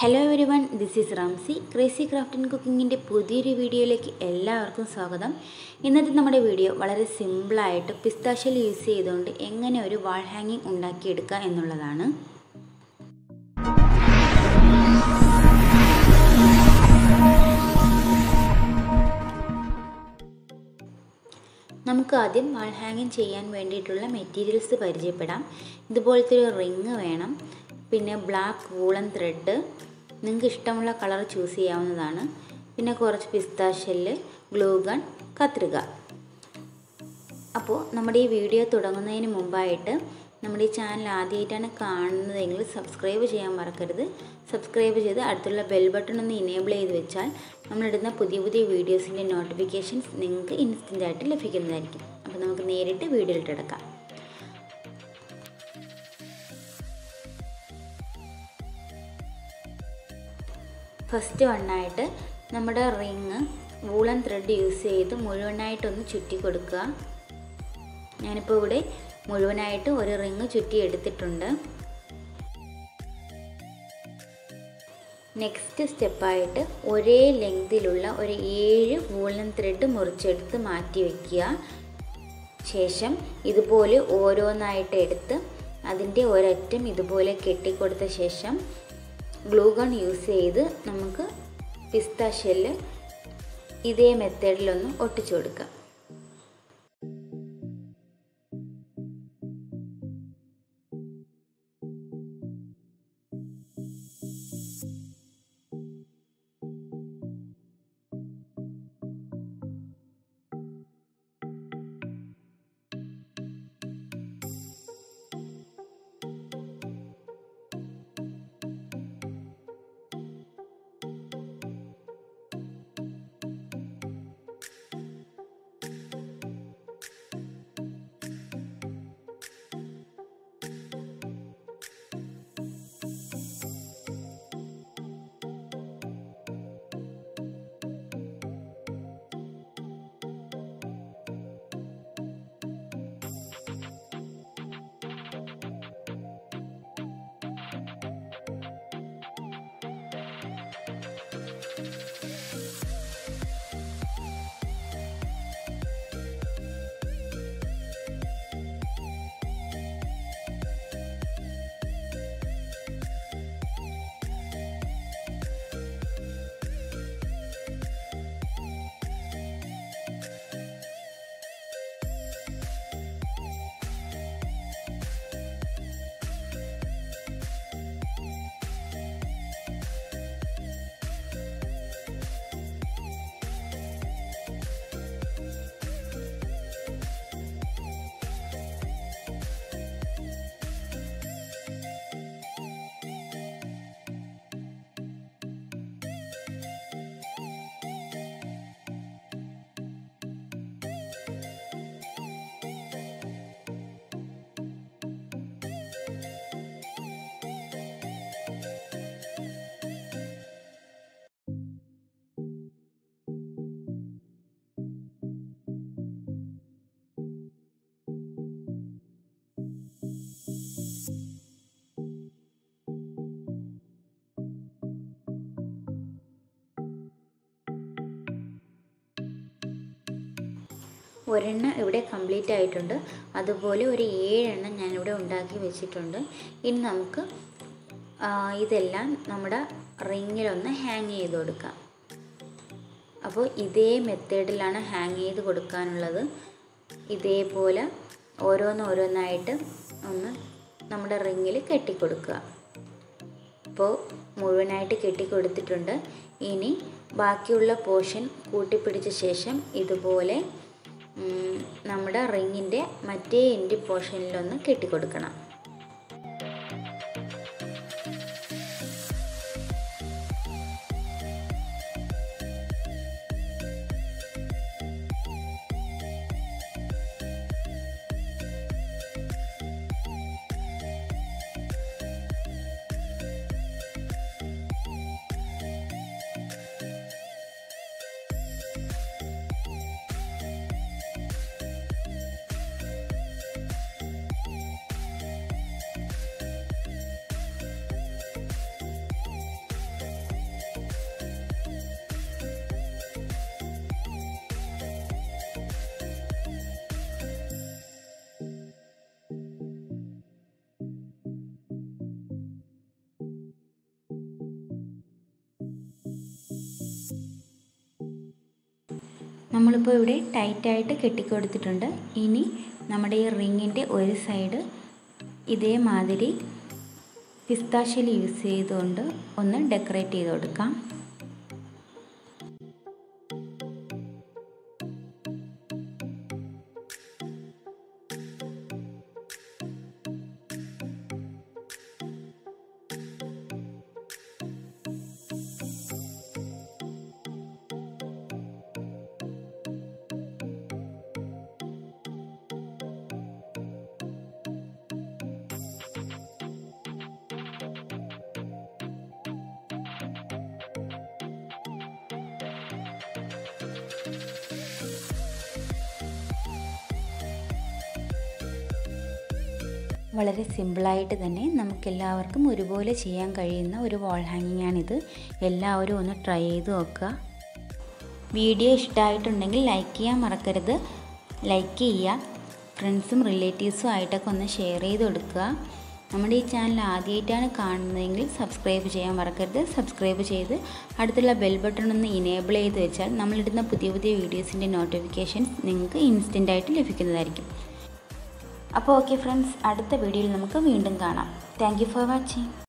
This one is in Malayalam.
Hello every this is Ramsi crazy craft and കുക്കിങ്ങിന്റെ പുതിയൊരു വീഡിയോയിലേക്ക് എല്ലാവർക്കും സ്വാഗതം. ഇന്നത്തെ നമ്മുടെ വീഡിയോ വളരെ സിമ്പിളായിട്ട് പിസ്താഷ്യൽ യൂസ് ചെയ്തുകൊണ്ട് എങ്ങനെ ഒരു വാൾ ഹാങ്ങിങ് ഉണ്ടാക്കിയെടുക്കുക എന്നുള്ളതാണ്. നമുക്ക് ആദ്യം വാൾ ഹാങ്ങിങ് ചെയ്യാൻ വേണ്ടിയിട്ടുള്ള മെറ്റീരിയൽസ് പരിചയപ്പെടാം. ഇതുപോലത്തെ ഒരു റിങ് വേണം. പിന്നെ ബ്ലാക്ക് വൂളൻ ത്രെഡ് നിങ്ങൾക്ക് ഇഷ്ടമുള്ള കളർ ചൂസ് ചെയ്യാവുന്നതാണ്. പിന്നെ കുറച്ച് പിസ്താഷ്യൽ ഗ്ലൂ ഗൺ കത്രിക. അപ്പോൾ നമ്മുടെ ഈ വീഡിയോ തുടങ്ങുന്നതിന് മുമ്പായിട്ട് നമ്മുടെ ഈ ചാനൽ ആദ്യമായിട്ടാണ് കാണുന്നതെങ്കിൽ സബ്സ്ക്രൈബ് ചെയ്യാൻ മറക്കരുത്. സബ്സ്ക്രൈബ് ചെയ്ത് അടുത്തുള്ള ബെൽ ബട്ടൺ ഒന്ന് ഇനേബിൾ ചെയ്ത് വെച്ചാൽ നമ്മളിടുന്ന പുതിയ പുതിയ വീഡിയോസിന്റെ നോട്ടിഫിക്കേഷൻസ് നിങ്ങൾക്ക് ഇൻസ്റ്റന്റായിട്ട് ലഭിക്കുന്നതായിരിക്കും. അപ്പോൾ നമുക്ക് നേരിട്ട് വീഡിയോയിലിട്ടെടുക്കാം ഫസ്റ്റ് വണ്ണായിട്ട് നമ്മുടെ റിങ് വൂളൻ ത്രെഡ് യൂസ് ചെയ്ത് മുഴുവനായിട്ടൊന്ന് ചുറ്റി കൊടുക്കുക. ഞാനിപ്പോൾ ഇവിടെ മുഴുവനായിട്ട് ഒരു റിങ് ചുറ്റി എടുത്തിട്ടുണ്ട്. നെക്സ്റ്റ് സ്റ്റെപ്പായിട്ട് ഒരേ ലെങ്തിലുള്ള ഒരു ഏഴ് വൂളൻ ത്രെഡ് മുറിച്ചെടുത്ത് മാറ്റി വയ്ക്കുക ശേഷം ഇതുപോലെ ഓരോന്നായിട്ട് എടുത്ത് അതിന്റെ ഒരറ്റം ഇതുപോലെ കെട്ടിക്കൊടുത്ത ശേഷം ഗ്ലൂ ഗൺ യൂസ് ചെയ്ത് നമുക്ക് പിസ്ത ഷെല്ല് ഇതേ മെത്തേഡിലൊന്ന് ഒട്ടിച്ചു കൊടുക്കാം. ഒരെണ്ണം ഇവിടെ കംപ്ലീറ്റ് ആയിട്ടുണ്ട്. അതുപോലെ ഒരു ഏഴെണ്ണം ഞാനിവിടെ ഉണ്ടാക്കി വെച്ചിട്ടുണ്ട്. ഇനി നമുക്ക് ഇതെല്ലാം നമ്മുടെ റിങ്ങിലൊന്ന് ഹാങ് ചെയ്ത് കൊടുക്കാം. അപ്പോൾ ഇതേ മെത്തേഡിലാണ് ഹാങ് ചെയ്ത് കൊടുക്കാനുള്ളത്. ഇതേപോലെ ഓരോന്നോരോന്നായിട്ട് ഒന്ന് നമ്മുടെ റിങ്ങിൽ കെട്ടിക്കൊടുക്കുക. അപ്പോൾ മുഴുവനായിട്ട് കെട്ടിക്കൊടുത്തിട്ടുണ്ട്. ഇനി ബാക്കിയുള്ള പോർഷൻ കൂട്ടിപ്പിടിച്ച ശേഷം ഇതുപോലെ നമ്മുടെ റിങ്ങിന്റെ മറ്റേ എൻഡ് പോർഷനിലൊന്ന് കെട്ടിക്കൊടുക്കണം. നമ്മളിപ്പോൾ ഇവിടെ ടൈറ്റായിട്ട് കെട്ടിക്കൊടുത്തിട്ടുണ്ട്. ഇനി നമ്മുടെ ഈ റിങ്ങിന്റെ ഒരു സൈഡ് ഇതേമാതിരി പിസ്താശലി യൂസ് ചെയ്തുകൊണ്ട് ഒന്ന് ഡെക്കറേറ്റ് ചെയ്ത് കൊടുക്കാം. വളരെ സിമ്പിളായിട്ട് തന്നെ നമുക്കെല്ലാവർക്കും ഒരുപോലെ ചെയ്യാൻ കഴിയുന്ന ഒരു വാൾ ഹാങ്ങിങ് ആണിത്. എല്ലാവരും ഒന്ന് ട്രൈ ചെയ്ത് നോക്കുക. വീഡിയോ ഇഷ്ടമായിട്ടുണ്ടെങ്കിൽ ലൈക്ക് ചെയ്യാൻ മറക്കരുത്. ലൈക്ക് ചെയ്യുക. ഫ്രണ്ട്സും റിലേറ്റീവ്സും ആയിട്ടൊക്കെ ഒന്ന് ഷെയർ ചെയ്ത് കൊടുക്കുക. നമ്മുടെ ഈ ചാനൽ ആദ്യമായിട്ടാണ് കാണുന്നതെങ്കിൽ സബ്സ്ക്രൈബ് ചെയ്യാൻ മറക്കരുത്. സബ്സ്ക്രൈബ് ചെയ്ത് അടുത്തുള്ള ബെൽ ബട്ടൺ ഒന്ന് ഇനേബിൾ ചെയ്ത് വെച്ചാൽ നമ്മളിടുന്ന പുതിയ പുതിയ വീഡിയോസിന്റെ നോട്ടിഫിക്കേഷൻസ് നിങ്ങൾക്ക് ഇൻസ്റ്റന്റായിട്ട് ലഭിക്കുന്നതായിരിക്കും. അപ്പോൾ ഓക്കെ ഫ്രണ്ട്സ് അടുത്ത വീഡിയോയിൽ നമുക്ക് വീണ്ടും കാണാം. Thank for watching.